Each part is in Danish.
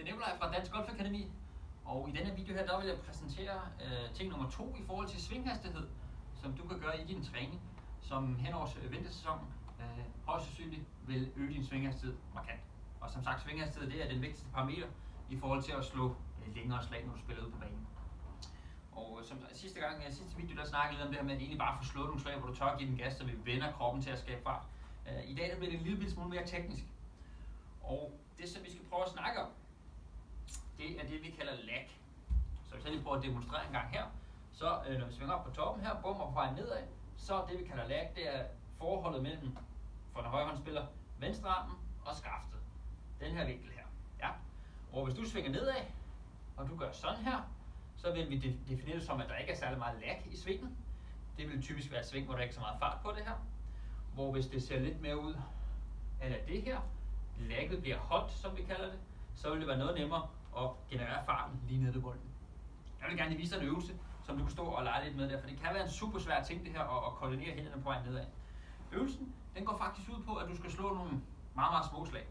Det er Nikolaj fra Dansk Golf Akademi, og i denne video her, der vil jeg præsentere øh, ting nummer to i forhold til svinghastighed, som du kan gøre i din træning, som hen over vintersæsonen øh, højst sandsynligt vil øge din svinghastighed markant. Og som sagt, svinghastighed det er den vigtigste parameter i forhold til at slå øh, længere slag, når du spiller ud på banen. Og øh, som sidste gang, i sidste video, der snakkede lidt om det her med at egentlig bare få slået nogle slag, hvor du tør at give den gas, så vi vender kroppen til at skabe fart. Øh, I dag der bliver det en lille smule mere teknisk. Og det, som vi skal prøve at snakke om, det er det, vi kalder lag. Så hvis jeg lige prøver at demonstrere en gang her, så øh, når vi svinger op på toppen her, bum og på vej nedad, så det vi kalder lag, det er forholdet mellem, for den højre spiller, venstre armen og skaftet. Den her vinkel her. Ja. Og hvis du svinger nedad, og du gør sådan her, så vil vi definere det som, at der ikke er særlig meget lag i svingen. Det vil typisk være et sving, hvor der ikke er så meget fart på det her. Hvor hvis det ser lidt mere ud eller det her, lagget bliver hot, som vi kalder det, så vil det være noget nemmere at generere farten lige nede ved bunden. Jeg vil gerne vise dig en øvelse, som du kan stå og lege lidt med der, for det kan være en super svær ting det her at, at koordinere hænderne på vej nedad. Øvelsen, den går faktisk ud på, at du skal slå nogle meget, meget små slag.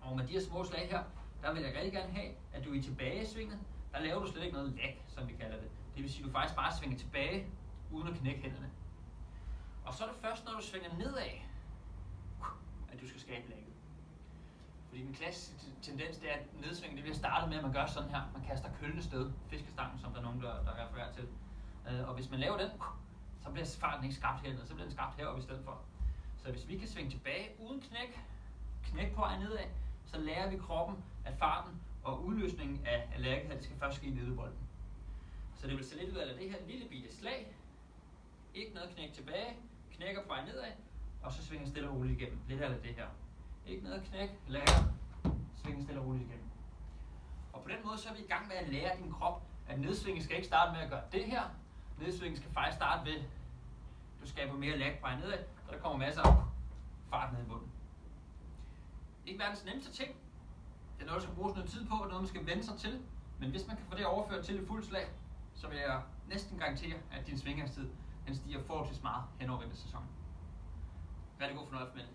Og med de her små slag her, der vil jeg rigtig gerne have, at du i tilbagesvinget, der laver du slet ikke noget lag, som vi kalder det. Det vil sige, at du faktisk bare svinger tilbage, uden at knække hænderne. Og så er det først, når du svinger nedad, at du skal skabe lægget. Fordi den klassiske tendens, det er, at nedsvingen, det bliver startet med, at man gør sådan her. Man kaster kølende sted, fiskestangen, som der er nogen, der, der refererer til. Øh, og hvis man laver den, så bliver farten ikke skabt hernede, så bliver den skabt heroppe i stedet for. Så hvis vi kan svinge tilbage uden knæk, knæk på vej nedad, så lærer vi kroppen, at farten og udløsningen af, af lærkehalsen skal først ske nede i bolden. Så det vil se lidt ud af det her lille bitte slag. Ikke noget knæk tilbage, knækker på vej nedad, og så svinger stille og roligt igennem. Lidt af det her. Ikke noget knæk, lærer, svinge stille og roligt igennem. Og på den måde så er vi i gang med at lære din krop, at nedsvingen skal ikke starte med at gøre det her. Nedsvingen skal faktisk starte ved, du skaber mere lag på nedad, og der kommer masser af fart ned i bunden. Ikke verdens nemmeste ting. Det er noget, der skal bruges noget tid på, og noget, man skal vende sig til. Men hvis man kan få det overført til et fuldt slag, så vil jeg næsten garantere, at din svinghastighed den stiger forholdsvis meget hen over vintersæsonen. Rigtig god fornøjelse med det.